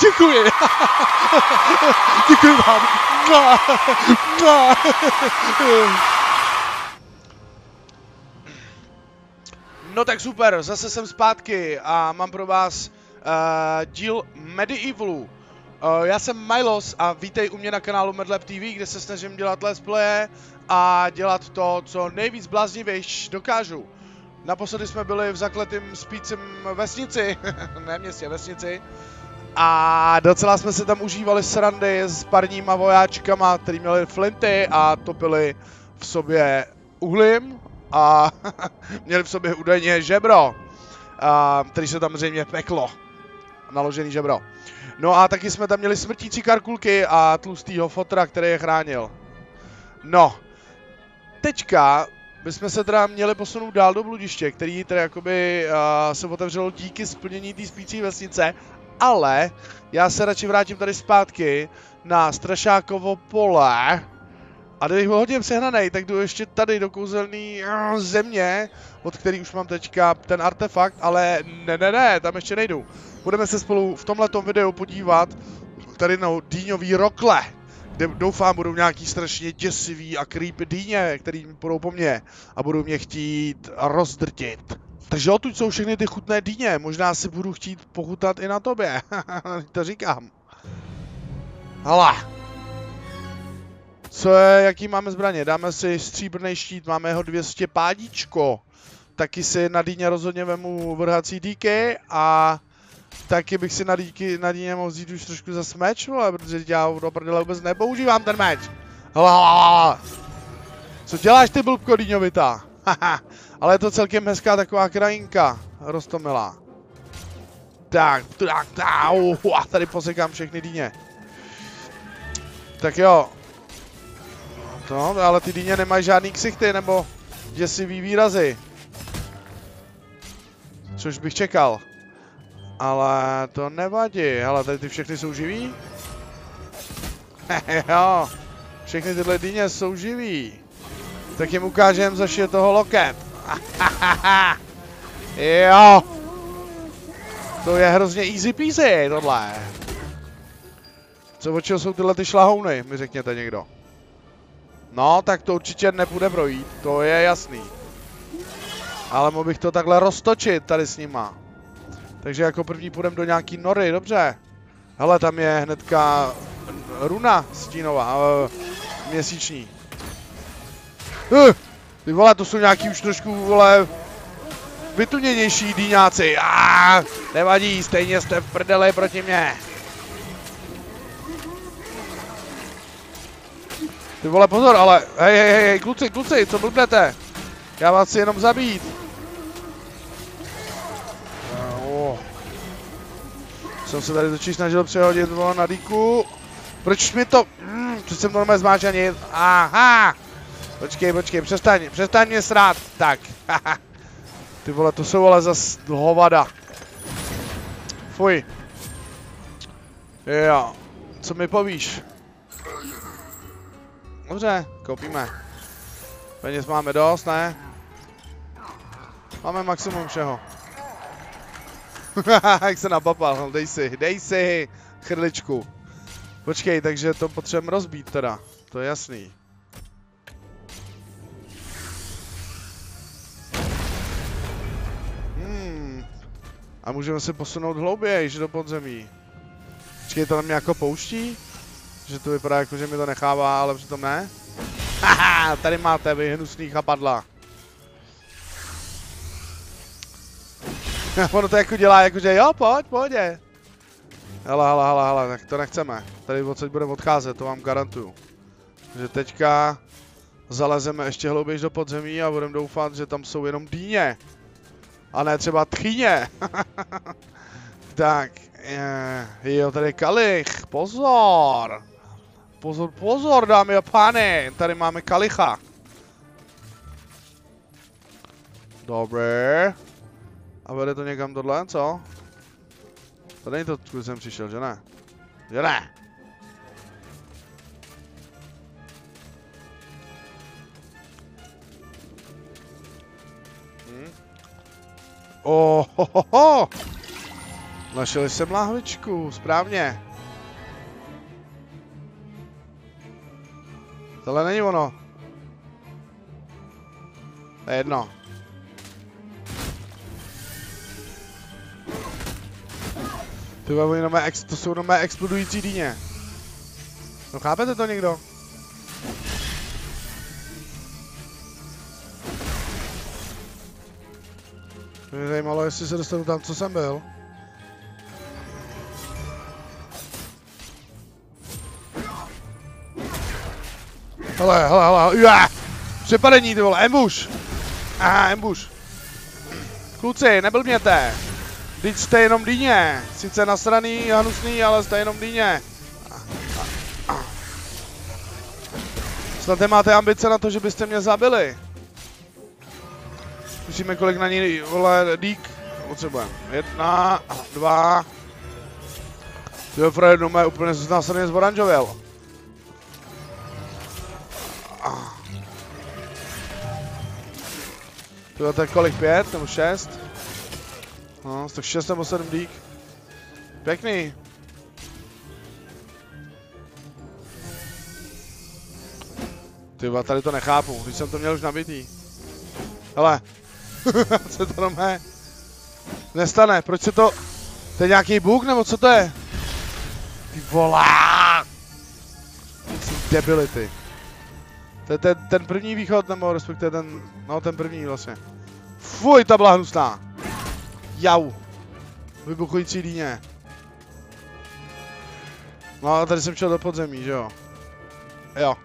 Děkuji. Děkuji vám. No tak super, zase jsem zpátky a mám pro vás uh, díl Medievalu. Uh, já jsem Milos a vítej u mě na kanálu Medlab TV, kde se snažím dělat let's play a dělat to, co nejvíc bláznivějš dokážu. Naposledy jsme byli v zakletým spícím vesnici, ne městě, vesnici. A docela jsme si tam užívali srandy s parníma vojáčkama, který měli flinty a topili v sobě uhlím a měli v sobě údajně žebro, který se tam zřejmě peklo. Naložený žebro. No a taky jsme tam měli smrtící karkulky a tlustýho fotra, který je chránil. No, teďka bychom se teda měli posunout dál do bludiště, který teda jakoby uh, se otevřelo díky splnění té spící vesnice, ale já se radši vrátím tady zpátky na Strašákovo pole a kdybych byl hodně přehnanej, tak jdu ještě tady do kouzelný uh, země, od který už mám teďka ten artefakt, ale ne, ne, ne, tam ještě nejdu. Budeme se spolu v tomhletom videu podívat tady na dýňový rokle kde doufám budou nějaký strašně děsivý a creepy dýně, který budou po mně a budou mě chtít rozdrtit. Takže odtud jsou všechny ty chutné dýně, možná si budu chtít pochutat i na tobě, to říkám. Hala. Co je, jaký máme zbraně? Dáme si stříbrný štít, máme jeho 200 pádíčko. Taky si na dýně rozhodně vemu vrhací díky a taky bych si na, díky, na díně mohl vzít už trošku za meč, vole, protože já do prdele vůbec nepoužívám ten meč. Co děláš ty blbko dýňovitá? Ale je to celkem hezká taková krajinka, rostomilá. Tak, tak, tak, a tady posekám všechny dýně. Tak jo. No, ale ty dýně nemají žádný ksichty, nebo děsivý výrazy. Což bych čekal. Ale to nevadí. Hele, tady ty všechny jsou živý? jo. Všechny tyhle dýně jsou živý. Tak jim ukážem, zaš je toho loket. jo. To je hrozně easy peasy, tohle. Co od čeho jsou tyhle ty šlahouny, mi řekněte někdo. No, tak to určitě nepůjde projít, to je jasný. Ale mohl bych to takhle roztočit tady s nima. Takže jako první půjdeme do nějaký nory, dobře. Hele, tam je hnedka runa stínová, uh, měsíční. Uh, ty vole, to jsou nějaký už trošku, vole, vytuněnější dýňáci. Ah, nevadí, stejně jste v prdeli proti mě. Ty vole, pozor, ale, hej, hej, hej, kluci, kluci, co blbnete? Já vás chci jenom zabít. Jsem se tady točí snažil přehodit na díku. Proč mi to... Hmm, proč jsem normálně zmáčaný? Aha! Počkej, počkej, přestaň, přestaň mě srát. Tak, Ty vole, to jsou ale zas hovada. Fuj. Jo, co mi povíš? Dobře, koupíme. Peněz máme dost, ne? Máme maximum všeho. Jak se napapal, dej si, dej si, chrličku. Počkej, takže to potřebujeme rozbít teda, to je jasný. Hmm. A můžeme se posunout hlouběji, do podzemí. Počkej, to na mě jako pouští? Že to vypadá jako, že mi to nechává, ale přitom ne? Haha, tady máte vy hnusný chapadla. ono to jako dělá, jakože jo, pojď, pojď. Hele, hele, hele, hele, tak to nechceme. Tady odsud budeme odcházet, to vám garantuju. Že teďka zalezeme ještě hlouběji do podzemí a budeme doufat, že tam jsou jenom dýně. A ne třeba tchyně. tak, je, jo, tady kalich, pozor. Pozor, pozor, dámy a páne, tady máme kalicha. Dobré. A vede to někam tohle, co? To není to, kudy jsem přišel, že ne? Že ne? Hm? Ohohoho! Našeli jsem láhvičku, správně. Tohle není ono. To je jedno. Ty oni nové ex, to jsou nové explodující dýně. No chápete to někdo? Mě zajímalo, jestli se dostanu tam, co jsem byl. Hele, hele, hele, uá! Přepadení, ty vole, ambush! Aha, ambush. Kluci, neblbněte. Teď jste jenom dýně. Sice nasraný a hnusný, ale jste jenom dýně. Snad nemáte ambice na to, že byste mě zabili. Musíme kolik na ní, vole, dík potřebujeme. Jedna, dva. Jo, Fred, no mě úplně nasraně zvoranžověl. To je kolik, pět nebo šest? No, tak 6 nebo 7 dík. Pěkný. Ty tady to nechápu, když jsem to měl už nabitý. Hele. co to tam je? Nestane, proč se to... To je nějaký bůh, nebo co to je? Ty volá! Jsem debility. To je ten, ten první východ, nebo respektive ten, no ten první vlastně. Fuj, ta byla hnusná. Jau. Vybuchující dýně. No a tady jsem šel do podzemí, že jo? Jo.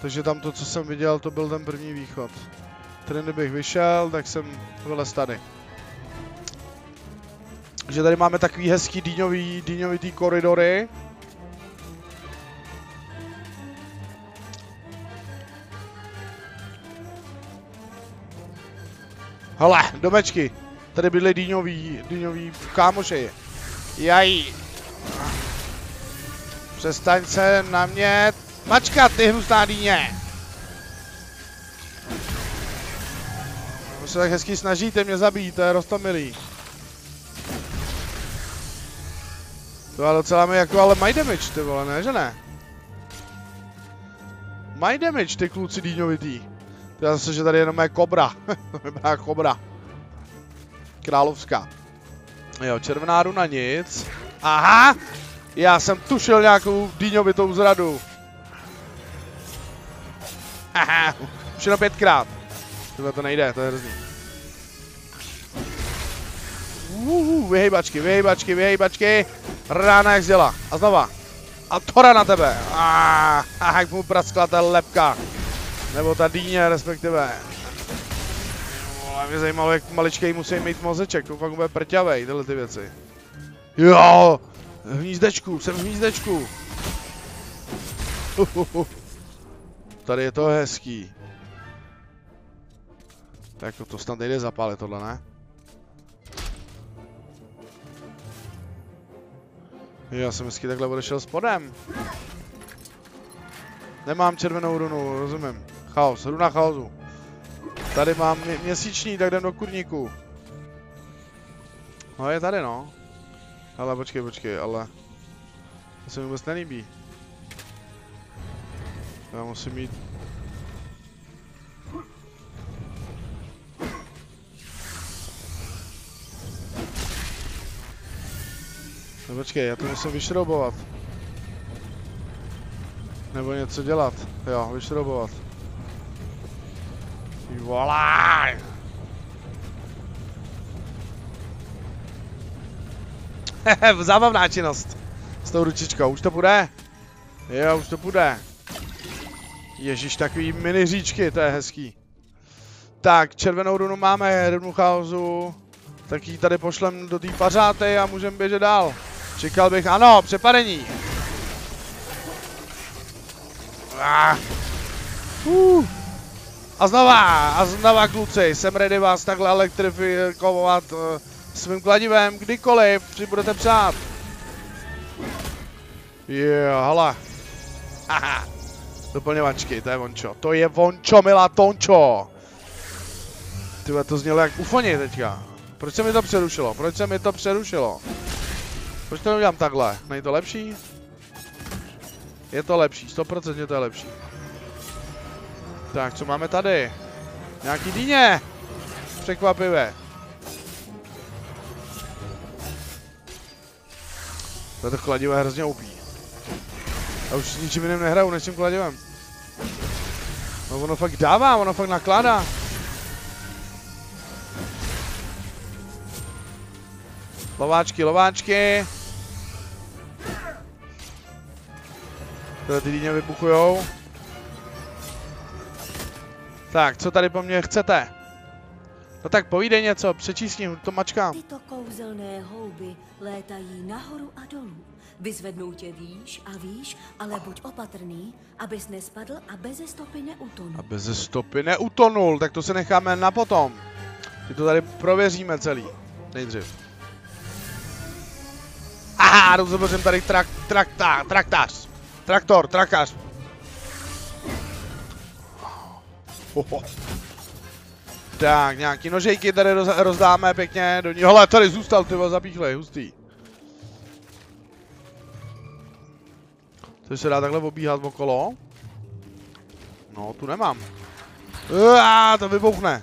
Takže tam to, co jsem viděl, to byl ten první východ. Tady kdybych vyšel, tak jsem vylez tady. Takže tady máme takový hezký dýňový, dýňovitý koridory. Hele, domečky. Tady byly dýňový, dýňový kámoše. Jaj. Přestaň se na mě mačkat, ty hnusná dýně. Vy se tak hezky snažíte mě zabít, to je rostomilý. To ale docela mi jako, ale mají damage, ty vole, ne, že ne? Mají damage, ty kluci dýňovitý. To je zase, že tady jenom je kobra. to vypadá kobra. Královská. Jo, červená runa nic. Aha! Já jsem tušil nějakou dýňovitou zradu. Haha, už jenom pětkrát. Tohle to nejde, to je hrozný. Uhu, vyhejbačky, vyhejbačky, vyhejbačky. Rána jak zjela. A znova. A tora na tebe. Ah, a jak mu praskla ta lepka. Nebo ta dýně, respektive. Ale mě zajímalo, jak maličkej musí mít mozeček, to fakt bude prťavej, tyhle ty věci. Jo, v hnízdečku, jsem v hnízdečku. Tady je to hezký. Tak to snad nejde zapálit tohle, ne? Já jsem hezky takhle odešel spodem. Nemám červenou runu, rozumím. Chaos, runa chaosu. Tady mám mě měsíční, tak jdem do kurníku. No je tady no. Ale počkej, počkej, ale... To se mi vůbec nelíbí. Já musím mít... No počkej, já to musím vyšroubovat. Nebo něco dělat. Jo, vyšroubovat. Volaj! Zábavná činnost. S tou ručičkou. Už to půjde? Jo, už to půjde. Ježíš, takový mini říčky, to je hezký. Tak, červenou runu máme, runu chaosu. Tak ji tady pošlem do té pařáty a můžeme běžet dál. Čekal bych, ano, přepadení. Ah. Uh. A znova, a znova kluci, jsem ready vás takhle elektrifikovat uh, svým kladivem kdykoliv si budete přát. Jo, yeah, hala. Haha. Doplňovačky, to je vončo. To je vončo, milá Tončo. Tyhle to znělo jak ufoni teďka. Proč se mi to přerušilo? Proč se mi to přerušilo? Proč to neudělám takhle? Není to lepší? Je to lepší, 100% to je lepší. Tak, co máme tady? Nějaký dýně! Překvapivé. To kladivo je hrozně opí. Já už ničím jiným nehraju než tím kladivem. No ono fakt dává, ono fakt nakládá. Lováčky, lováčky. Tyhle ty dýně vybuchujou. Tak, co tady po mně chcete? No tak povídej něco, přečísním, to mačkám. Tyto kouzelné houby létají nahoru a dolů. Vyzvednou tě výš a výš, ale buď opatrný, abys nespadl a beze stopy neutonul. A bez stopy neutonul, tak to se necháme na potom. Ty to tady prověříme celý, nejdřív. Aha, rozhovořím tady trak, traktá, traktář. Traktor, traktář. Tak, nějaký nožejky tady roz, rozdáme pěkně do ní. Hele, tady zůstal, ty zapíchlej, hustý. Což se dá takhle obíhat okolo. No, tu nemám. Uá, to vybouchne.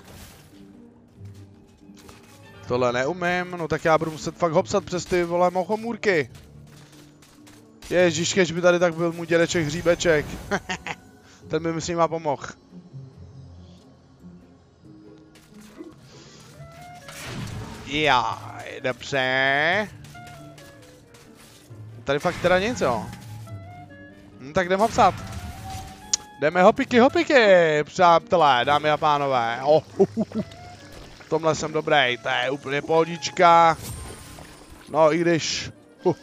Tohle neumím, no tak já budu muset fakt hopsat přes ty vole mochomůrky. Ježíš, kež by tady tak byl můj dědeček hříbeček. Ten by mi s nima pomohl. Já, dobře. Tady fakt teda nic, jo. No, tak jdeme hopsat. Jdeme hopiky, hopiky, přátelé, dámy a pánové. Oh, uh, uh. V tomhle jsem dobrý, to je úplně pohodička. No i když... Uh,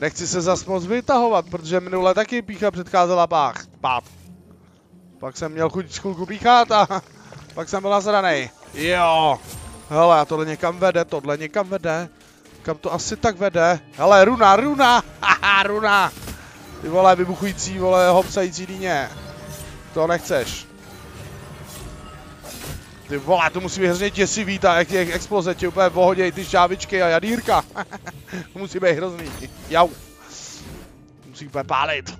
nechci se zas moc vytahovat, protože minule taky pícha předcházela pách, pát. Pak jsem měl chuť chvilku píchat a pak jsem byl nazranej. Jo. Hele, a tohle někam vede, tohle někam vede. Kam to asi tak vede? Hele, runa, runa, haha, runa. Ty vole, vybuchující, vole, hopsající dýně. To nechceš. Ty vole, to musí být hrozně děsivý, ta jak, jak exploze ti úplně pohoděj ty šávičky a jadírka. to musí být hrozný. Jau. Musí úplně pálit.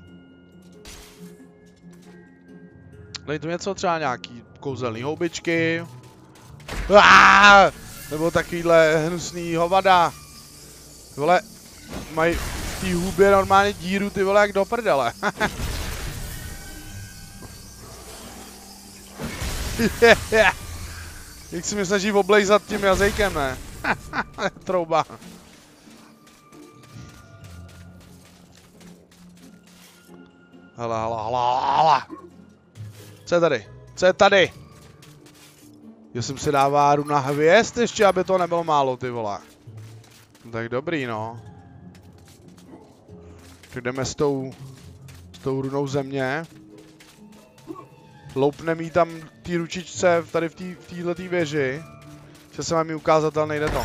Není to něco třeba nějaký kouzelný houbičky. Aaaa! Nebo takovýhle hnusný hovada. Vole, mají v té hubě normálně díru ty vole jak do prdele. jak si mě snaží oblejzat tím jazykem, ne? Trouba. Hala, hala, hala, hala. Co je tady? Co je tady? Já jsem si dává runa hvězd ještě, aby to nebylo málo, ty vole. No, tak dobrý, no. Tak jdeme s tou, s tou runou země. Loupneme jí tam té ručičce tady v této věži. Že se mám ji ukázat, ale nejde to.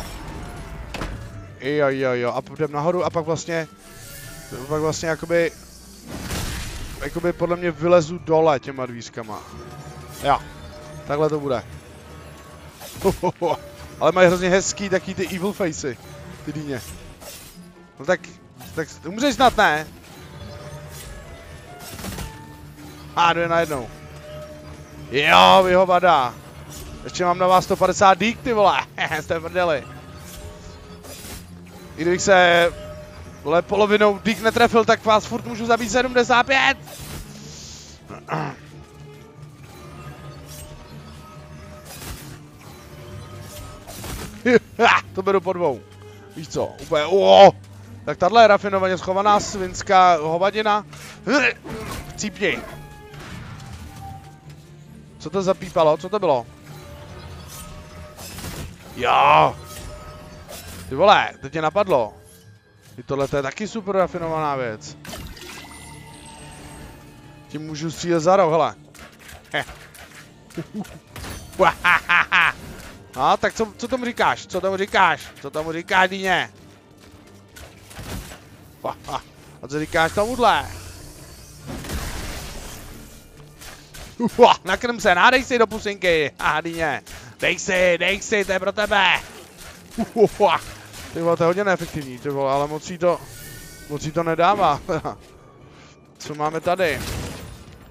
Jo, jo, jo. A jdem nahoru a pak vlastně, pak vlastně jakoby, jakoby podle mě vylezu dole těma dvířkama. Jo, takhle to bude. Ale mají hrozně hezký taky ty evil facey, ty dýně. No tak, tak umřeš snad ne? A jde najednou. Jo, vyhovada. Ještě mám na vás 150 dík, ty vole. Jste prdeli. I kdybych se vole, polovinou dík netrefil, tak vás furt můžu zabít 75. to beru po dvou. Víš co, úplně, oh! Tak tahle je rafinovaně schovaná svinská hovadina. Cípni. Co to zapípalo? Co to bylo? Jo. Ty vole, to tě napadlo. I tohle to je taky super rafinovaná věc. Tím můžu střílet za roh, hele. No, tak co, co tomu říkáš? Co tomu říkáš? Co tomu říkáš, Dýně? A co říkáš tomuhle? Uha, nakrm se, nádej si do pusinky. A Dýně. Dej si, dej si, to je pro tebe. Ty vole, to je hodně neefektivní, ty vole, ale moc jí to, moc jí to nedává. Co máme tady?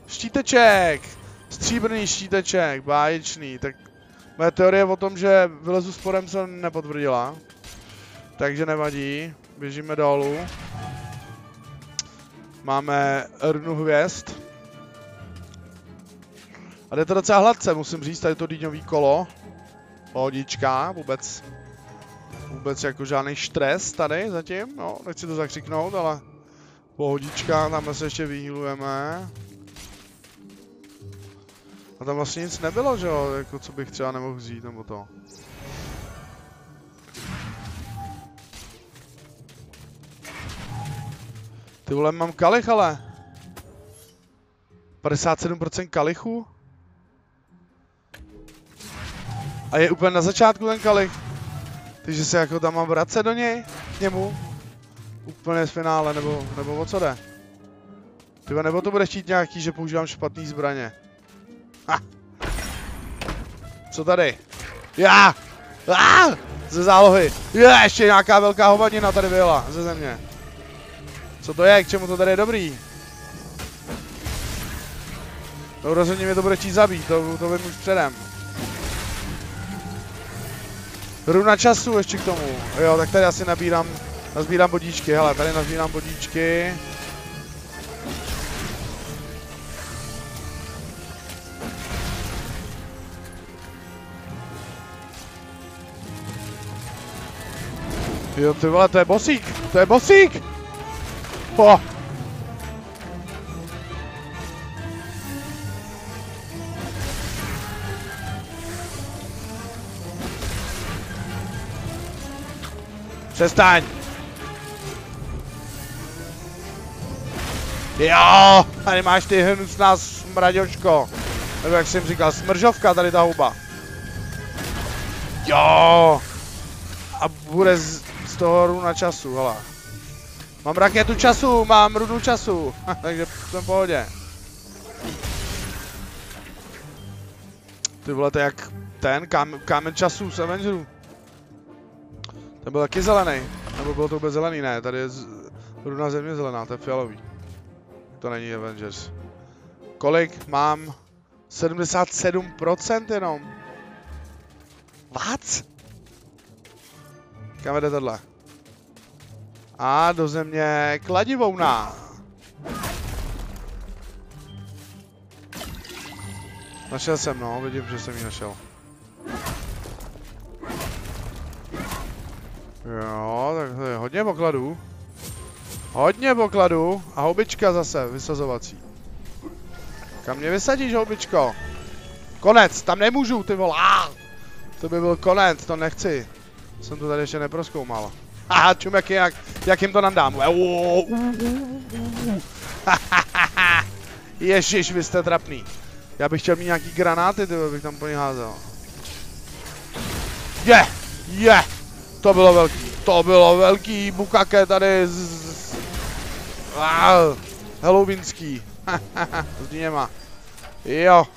Štíteček! Stříbrný štíteček, báječný. Tak moje teorie o tom, že vylezu sporem se nepotvrdila. Takže nevadí, běžíme dolů. Máme runu hvězd. A jde to docela hladce, musím říct, tady to dýňový kolo. Pohodička, vůbec, vůbec jako žádný stres tady zatím, no, nechci to zakřiknout, ale pohodička, tam se ještě vyhýlujeme. A tam vlastně nic nebylo, že jo, jako co bych třeba nemohl vzít, nebo to. Ty vole, mám kalich, ale. 57% kalichu? A je úplně na začátku ten kalich. Takže se jako tam mám vracet do něj, k němu. Úplně z finále, nebo, nebo o co jde? Tyba, nebo to bude chtít nějaký, že používám špatný zbraně. Ha. Co tady? Já! Ah! Ze zálohy. Je, ještě nějaká velká hovadina tady byla ze země. Co to je? K čemu to tady je dobrý? No rozhodně mě to bude chtít zabít, to, to vím už předem. Runa času ještě k tomu. Jo, tak tady asi nabírám, nazbírám bodíčky, hele, tady nazbírám bodíčky. Jo, ty vole, to je bosík, to je bosík! Oh. Přestaň! Jo, tady máš ty hnusná smraďočko. Nebo jak jsem říkal, smržovka tady ta huba. Jo! A bude z, toho runa času, hele. Mám raketu času, mám runu času, takže jsem v pohodě. Ty vole, to jak ten kámen, kámen času z Avengerů. Ten byl taky zelený. Nebo bylo to vůbec zelený? Ne, tady je z... runa země zelená, to je fialový. To není Avengers. Kolik mám? 77% jenom. What? Kam jde tohle? A do země kladivouna. Našel jsem, no, vidím, že jsem ji našel. Jo, tak to je hodně pokladů. Hodně pokladů. A houbička zase, vysazovací. Kam mě vysadíš, houbičko? Konec, tam nemůžu, ty vole. To by byl konec, to nechci. Jsem to tady ještě neproskoumal. Haha, čum, jak, jak, jak jim to nandám. Ježiš, vy jste trapný. Já bych chtěl mít nějaký granáty, ty bych tam po házel. Je, yeah, je, yeah. to bylo velký, to bylo velký, bukake tady z... z wow, Halloweenský. s něma. Jo.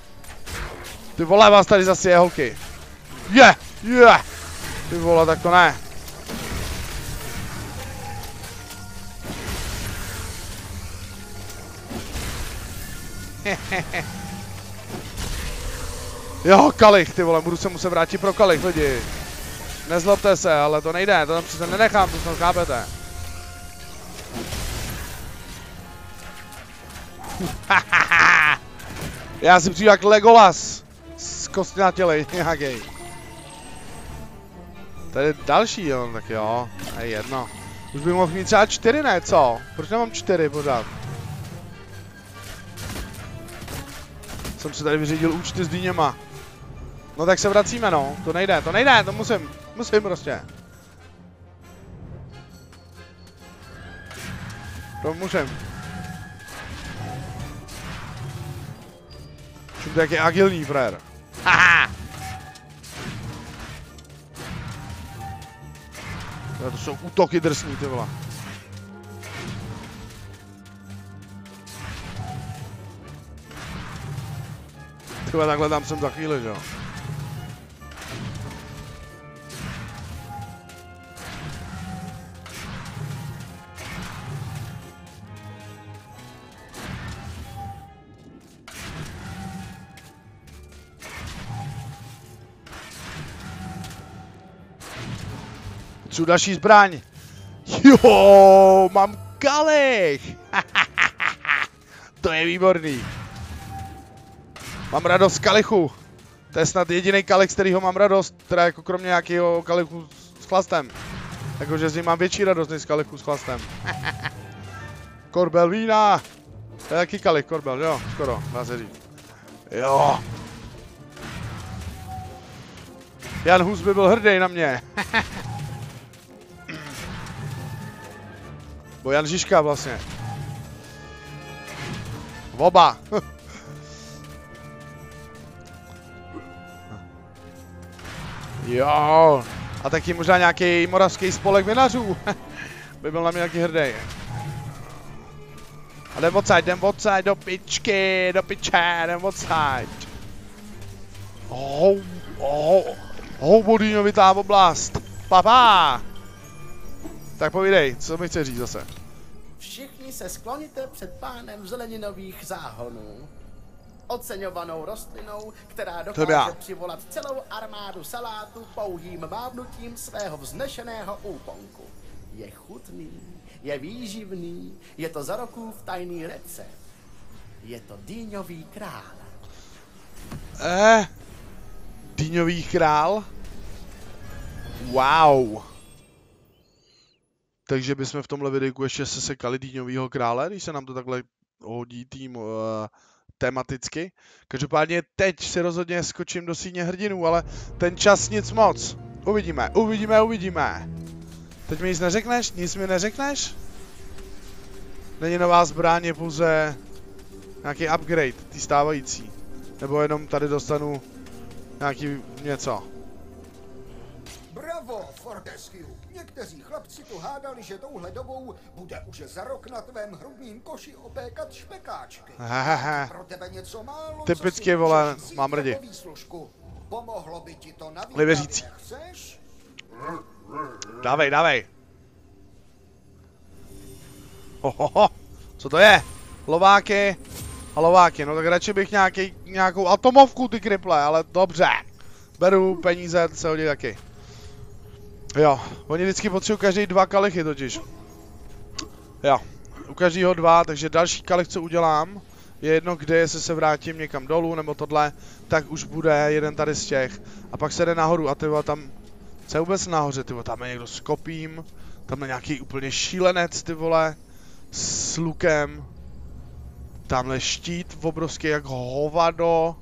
Ty vole, vás tady zase je holky. Je, yeah, je. Yeah. Ty vole, tak to ne. jo, kalich, ty vole, budu se muset vrátit pro kalich, lidi. Nezlobte se, ale to nejde, to tam přece nenechám, to snad chápete. Já si přijdu jak Legolas. Z kosti na těle, nějaký. Tady je další, jo, tak jo, je jedno. Už bych mohl mít třeba čtyři, ne, co? Proč nemám čtyři pořád? Jsem si tady vyřídil účty s dýněma. No tak se vracíme no, to nejde, to nejde, to musím, musím prostě. To musím. To jak je agilní, frér. Haha! To jsou útoky drsný, ty vole. Tyhle takhle tam jsem za chvíli, že jo. Potřebuji další zbraň. Jo, mám kalich. to je výborný. Mám radost z kalichu. To je snad jediný kalich, z kterého mám radost, teda jako kromě nějakého kalichu s chlastem. Jakože z něj mám větší radost než z kalichu s chlastem. korbel vína. To je jaký kalich, korbel, jo, skoro, dá se říct. Jo. Jan Hus by byl hrdý na mě. Bo Jan Žižka vlastně. Oba. jo. A taky možná nějaký moravský spolek vinařů. by byl na mě nějaký hrdý. A jdem odsaď, jdem odsaď do pičky, do piče, jdem odsaď. Oh, oh, Houbodýňovitá oblast. Papa! Tak povídej, co mi chce říct zase? Všichni se skloníte před pánem zeleninových záhonů. Oceňovanou rostlinou, která dokáže přivolat celou armádu salátu pouhým mávnutím svého vznešeného úponku. Je chutný, je výživný, je to za v tajný recept. Je to dýňový král. Eh, dýňový král? Wow. Takže bychom v tomhle videu ještě se sekali dýňovýho krále, když se nám to takhle hodí tým uh, tematicky. Každopádně teď si rozhodně skočím do síně hrdinů, ale ten čas nic moc. Uvidíme, uvidíme, uvidíme. Teď mi nic neřekneš? Nic mi neřekneš? Není nová zbraň, je pouze nějaký upgrade, ty stávající. Nebo jenom tady dostanu nějaký něco. Bravo, Fortescue! Někteří chlapci tu hádali, že touhle dobou bude už za rok na tvém hrudním koši opékat špekáčky. Pro tebe něco málo, Typicky, vole, mám radi. Pomohlo by ti to na Nevěřící. Dávej, dávej. Ohoho, co to je? Lováky a lováky, no tak radši bych nějaký, nějakou atomovku ty kriple, ale dobře. Beru peníze, se hodí taky. Jo, oni vždycky potřebují každý dva kalichy totiž. Jo, u každého dva, takže další kalich, co udělám, je jedno kde, jestli se vrátím někam dolů nebo tohle, tak už bude jeden tady z těch. A pak se jde nahoru a tyvo tam, co je vůbec nahoře, tyvo, tam je někdo s kopím, tam je nějaký úplně šílenec, ty vole, s lukem. Tamhle štít obrovský jak hovado.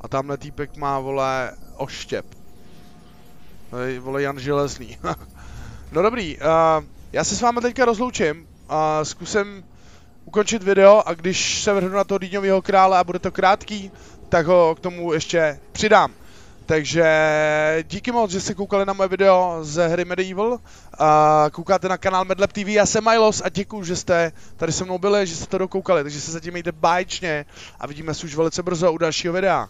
A tamhle týpek má, vole, oštěp. Vole, Jan Železný. no dobrý, uh, já se s vámi teďka rozloučím. Uh, zkusím ukončit video a když se vrhnu na toho Dýňového krále a bude to krátký, tak ho k tomu ještě přidám. Takže díky moc, že jste koukali na moje video z hry Medieval. A koukáte na kanál Medlab TV, já jsem Milos a děkuji, že jste tady se mnou byli, že jste to dokoukali. Takže se zatím mějte báječně a vidíme se už velice brzo u dalšího videa.